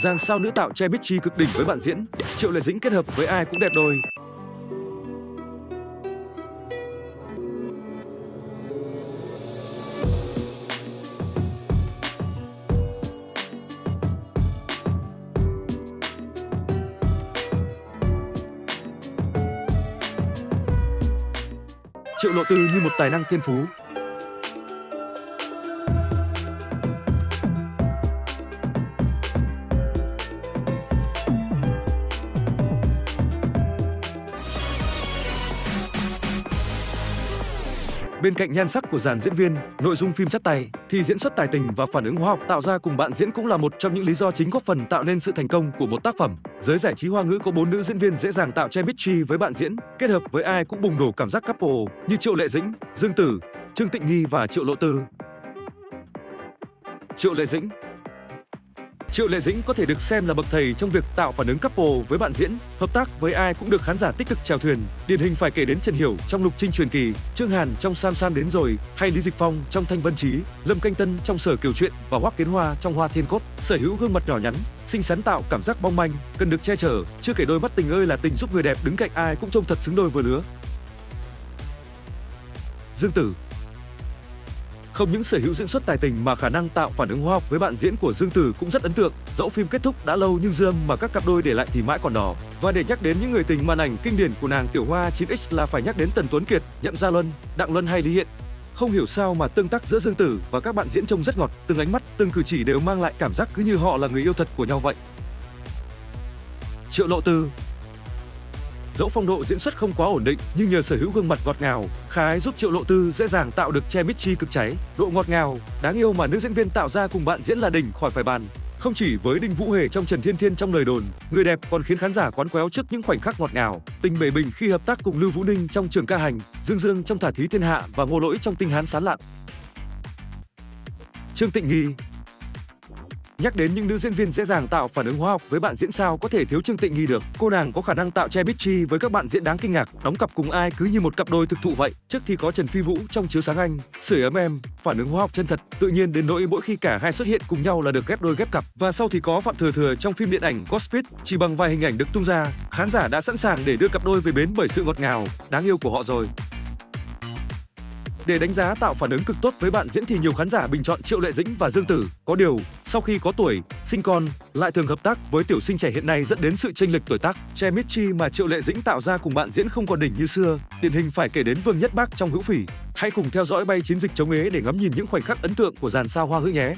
Dàn sao nữ tạo che bít chi cực đỉnh với bạn diễn. Triệu Lệ Dĩnh kết hợp với ai cũng đẹp đôi. Triệu Lộ Tư như một tài năng thiên phú, Bên cạnh nhan sắc của dàn diễn viên, nội dung phim chắc tay, thì diễn xuất tài tình và phản ứng hóa học tạo ra cùng bạn diễn cũng là một trong những lý do chính góp phần tạo nên sự thành công của một tác phẩm. Giới giải trí hoa ngữ có bốn nữ diễn viên dễ dàng tạo chemistry với bạn diễn, kết hợp với ai cũng bùng nổ cảm giác couple như Triệu Lệ Dĩnh, Dương Tử, Trương Tịnh Nghi và Triệu Lộ Tư. Triệu Lệ Dĩnh Triệu Lệ Dĩnh có thể được xem là bậc thầy trong việc tạo phản ứng couple với bạn diễn, hợp tác với ai cũng được khán giả tích cực chèo thuyền. Điển hình phải kể đến Trần Hiểu trong Lục Trinh truyền kỳ, Trương Hàn trong Sam Sam đến rồi, hay Lý Dịch Phong trong Thanh Vân Chí, Lâm Canh Tân trong Sở Kiều Truyện và Hoắc Kiến Hoa trong Hoa Thiên Cốt. Sở hữu gương mặt nhỏ nhắn, xinh xắn tạo cảm giác bong manh, cần được che chở. Chưa kể đôi mắt tình ơi là tình giúp người đẹp đứng cạnh ai cũng trông thật xứng đôi vừa lứa. Dương Tử không những sở hữu diễn xuất tài tình mà khả năng tạo phản ứng hóa học với bạn diễn của Dương Tử cũng rất ấn tượng. Dẫu phim kết thúc đã lâu nhưng dương mà các cặp đôi để lại thì mãi còn đỏ. Và để nhắc đến những người tình màn ảnh kinh điển của nàng Tiểu Hoa 9X là phải nhắc đến Tần Tuấn Kiệt, Nhậm Gia Luân, Đặng Luân hay Lý Hiện. Không hiểu sao mà tương tác giữa Dương Tử và các bạn diễn trông rất ngọt, từng ánh mắt, từng cử chỉ đều mang lại cảm giác cứ như họ là người yêu thật của nhau vậy. Triệu Lộ Tư Dẫu phong độ diễn xuất không quá ổn định, nhưng nhờ sở hữu gương mặt ngọt ngào, Khái giúp Triệu Lộ Tư dễ dàng tạo được che chi cực cháy, độ ngọt ngào, đáng yêu mà nữ diễn viên tạo ra cùng bạn diễn là đỉnh khỏi phải bàn. Không chỉ với Đinh Vũ Hề trong Trần Thiên Thiên trong lời đồn, người đẹp còn khiến khán giả quán quéo trước những khoảnh khắc ngọt ngào, tình bể bình khi hợp tác cùng Lưu Vũ Ninh trong Trường Ca Hành, Dương Dương trong Thả Thí Thiên Hạ và Ngô Lỗi trong Tinh Hán Sán Lạn. Trương Tịnh Nghi Nhắc đến những nữ diễn viên dễ dàng tạo phản ứng hóa học với bạn diễn sao có thể thiếu Trương Tịnh Nghi được. Cô nàng có khả năng tạo che bitchy với các bạn diễn đáng kinh ngạc, đóng cặp cùng ai cứ như một cặp đôi thực thụ vậy. Trước thì có Trần Phi Vũ trong Chiếu sáng anh, sưởi ấm em, phản ứng hóa học chân thật, tự nhiên đến nỗi mỗi khi cả hai xuất hiện cùng nhau là được ghép đôi ghép cặp. Và sau thì có Phạm Thừa Thừa trong phim điện ảnh Gospel, chỉ bằng vài hình ảnh được tung ra, khán giả đã sẵn sàng để đưa cặp đôi về bến bởi sự ngọt ngào, đáng yêu của họ rồi. Để đánh giá tạo phản ứng cực tốt với bạn diễn thì nhiều khán giả bình chọn Triệu Lệ Dĩnh và Dương Tử. Có điều, sau khi có tuổi, sinh con, lại thường hợp tác với tiểu sinh trẻ hiện nay dẫn đến sự chênh lệch tuổi tác. che mít chi mà Triệu Lệ Dĩnh tạo ra cùng bạn diễn không còn đỉnh như xưa. Điển hình phải kể đến Vương Nhất Bác trong Hữu Phỉ. Hãy cùng theo dõi bay chiến dịch chống ế để ngắm nhìn những khoảnh khắc ấn tượng của dàn sao hoa ngữ nhé.